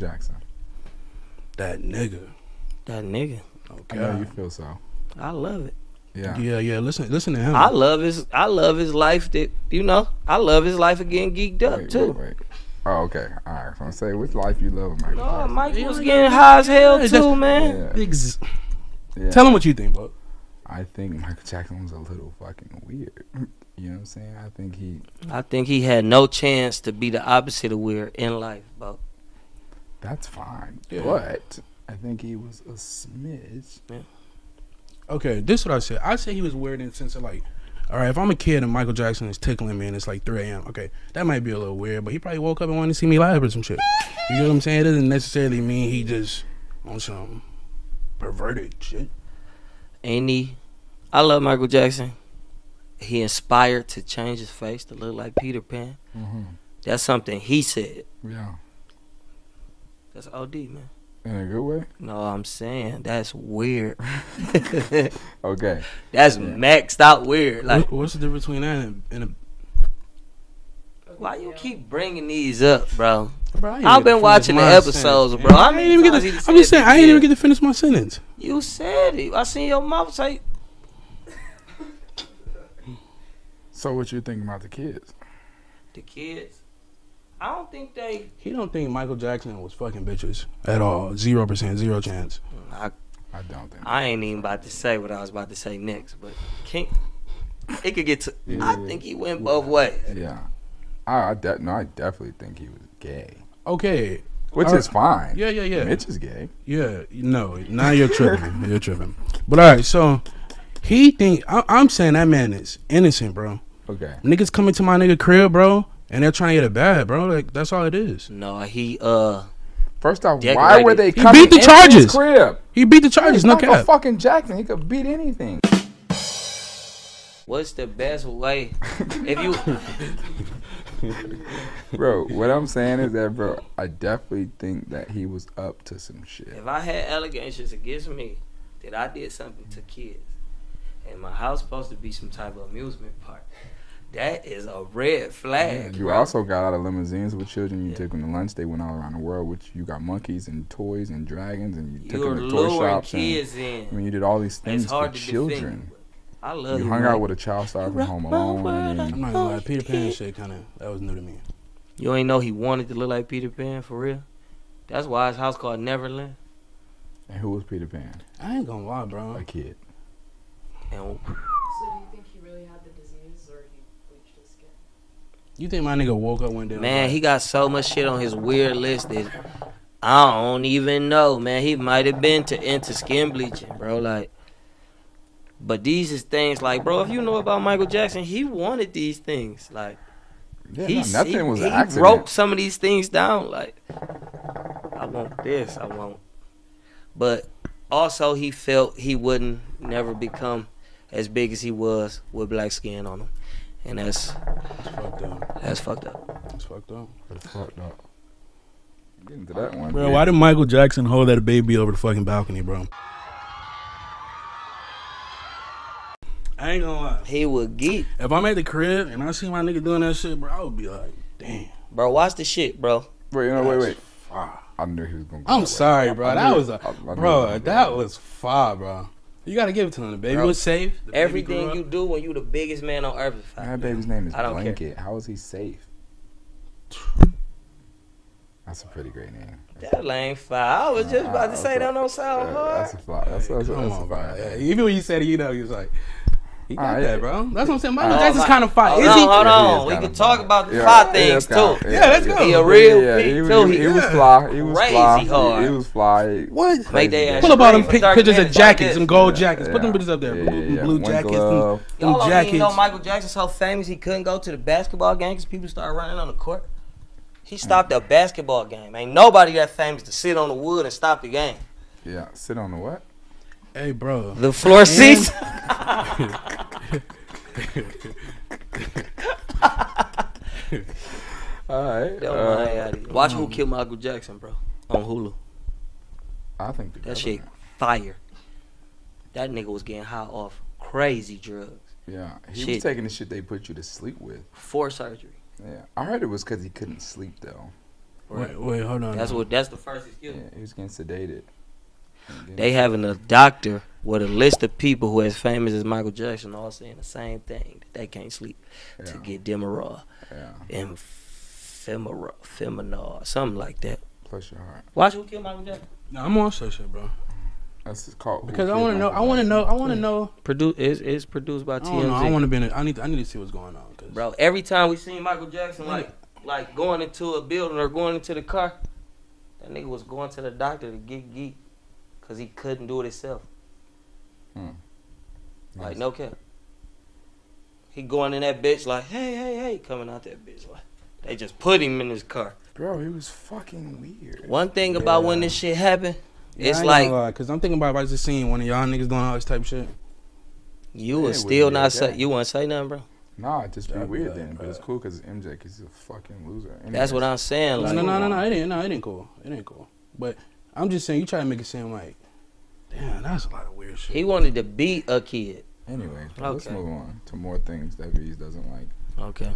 Jackson. That nigga. That nigga. Oh, I know you feel so. I love it. Yeah. Yeah, yeah. Listen, listen to him. I love his. I love his life. That you know. I love his life of getting geeked up Wait, too. wait, wait. Oh, okay. All right. So I'm say which life you love, Michael Oh, Jackson? Mike was getting high as hell Yeah, too, that's- man. Yeah. Ex- yeah. Tell him what you think, bro. I think Michael Jackson was a little fucking weird. You know what I'm saying? I think he. I think he had no chance to be the opposite of weird in life, bro. That's fine. Yeah. But I think he was a smidge. Okay, this is what I said. I say he was weird in the sense of like, all right, if I'm a kid and Michael Jackson is tickling me and it's like 3 a.m., okay, that might be a little weird, but he probably woke up and wanted to see me live or some shit. You know what I'm saying? It doesn't necessarily mean he just on some perverted shit. Ain't he? I love Michael Jackson. He inspired to change his face to look like Peter Pan. Mm-hmm. That's something he said. Yeah. That's OD, man. In a good way. No, I'm saying that's weird. Okay. that's Yeah. maxed out weird. Like, what's the difference between that and, and a. why you keep bringing these up, bro? Bro, I ain't I've been watching the episodes, sentence, bro. man. How I ain't even get. To, I'm just saying, I ain't this even get to finish my sentence. You said it. I seen your mouth say So what you think about the kids? the kids. I don't think they. He don't think Michael Jackson was fucking bitches at all. Zero percent, zero chance. Hmm, I, I don't think. I ain't even about to say what I was about to say next, but can't. It could get to. Yeah. I think he went both ways. Yeah. I, I de- no, I definitely think he was gay, Okay. which All is fine. Yeah, yeah, yeah. Mitch is gay. Yeah, no, now you're tripping. you're tripping. But all right, so he think I, I'm saying that man is innocent, bro. Okay. Niggas coming to my nigga crib, bro, and they're trying to get it bad, bro. Like that's all it is. No, he uh. First off, why were they He beat the into charges. crib? He beat the charges, He's no cap. fucking Jackson. He could beat anything. What's the best way? If you bro, what I'm saying is that, bro, I definitely think that he was up to some shit. if I had allegations against me that I did something to kids, and my house supposed to be some type of amusement park, that is a red flag. You bro. also got out of limousines with children. You took them to lunch. They went all around the world. Which you got monkeys and toys and dragons, and you took You're them to toy luring shops. And, in. I mean, you did all these things for children. defend. I love You you. hung Mike. out with a child star from Home Alone. world. I I'm not gonna lie, Peter Pan shit kind of that was new to me. You ain't know he wanted to look like Peter Pan for real. That's why his house called Neverland. and who was Peter Pan? I ain't gonna lie, bro. A kid. And So do you think he really had the disease or he bleached his skin? You think my nigga woke up one day? man, like, he got so much shit on his weird list that I don't even know, man. He might have been to into skin bleaching, bro. Like, but these is things like, bro. If you know about Michael Jackson, he wanted these things. Like, Yeah, he, no, nothing he, was he an accident. wrote some of these things down. Like, I want this, I want. But also, he felt he wouldn't never become as big as he was with black skin on him, and that's It's fucked up. That's fucked up. That's fucked up. That's fucked up. Get into that one. Bro, yeah. why did Michael Jackson hold that baby over the fucking balcony, bro? I ain't gonna lie. He would geek, If I'm at the crib and I see my nigga doing that shit, bro, I would be like, damn. bro. Watch the shit, bro. Wait, no, wait, wait. Fire. I knew he was gonna. go I'm that way. sorry, bro. I That was I- a I knew he was bro. That was far, bro. You gotta give it to him. The baby Bro, was safe. The Everything you do when you the biggest man on earth is fine. That baby's name is I don't care. Blanket. How is he safe? That's a pretty great name. That lame fire. I was just about to say that don't sound hard. that's a fly. That's, that's, Come that's a bro. fire. Yeah, even when you said it, you know, he was like, he got Alright, that, bro. That's what I'm saying. Michael Alright. Jackson's kind of fire. Hold Is on, he? hold on. We can talk fire. about the Yeah, fire things count. too. Yeah, let's go. He a real yeah, P he, was- too. he, He, he was fly. He was Crazy fly. hard. He, he was fly. What? Make they Pull up all them scream for pic- 30 pictures of jackets, some gold Yeah, jackets. Put them pictures up there. Yeah, Blue, yeah, blue jackets, glove. them, them Y'all jackets. even know Michael Jackson's so famous he couldn't go to the basketball game because people started running on the court. He stopped a basketball game. Ain't nobody that famous to sit on the wood and stop the game. Yeah, sit on the what? Hey, bro. The floor seats. All right. Yo, uh, man, out of here. Watch Who Killed Michael Jackson, bro, on Hulu. I think the That shit fire. That nigga was getting high off crazy drugs. Yeah, he Shit. was taking the shit they put you to sleep with. For surgery. Yeah, I heard it was because he couldn't sleep though. Wait, wait, hold on. That's now. what. That's the first excuse. Yeah, he was getting sedated. They having a doctor with a list of people who as famous as Michael Jackson all saying the same thing that they can't sleep to get Demerol yeah. and Femora, Feminol, something like that. Plus your heart. Watch who killed Michael Jackson. Nah, I'm on social, shit, bro. That's called. Because I want to know. I want to know. I want to know. Produce is is produced by I know. I want to be in. A, I need. I need to see what's going on. Cause Bro, every time we seen Michael Jackson like like going into a building or going into the car, that nigga was going to the doctor to get geek because he couldn't do it himself. Mm. Like Nice. no cap. He going in that bitch like, hey, hey, hey, coming out that bitch like. They just put him in his car. Bro, he was fucking weird. One thing about when this shit happened, it's like like because I'm thinking about I just seen one of y'all niggas doing all this type of shit. you Yeah, would it still wouldn't be say you wouldn't say nothing, bro. Nah, it'd just be That'd be weird like, then. But it's cool because MJ, cause he's a fucking loser. That's what I'm saying. No, Like, no, no, no, no. It ain't. No, it ain't cool. It ain't cool. But I'm just saying, you try to make it seem like, damn, that's a lot of weird shit. he wanted to beat a kid. Anyway, let's move on to more things that Veeze doesn't like. Okay.